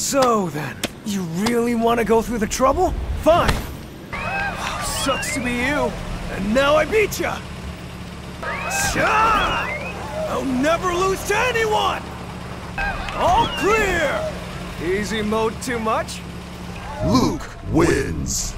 So then, you really want to go through the trouble? Fine. Oh, sucks to be you. And now I beat ya! Sha! I'll never lose to anyone! All clear! Easy mode too much? Luke wins.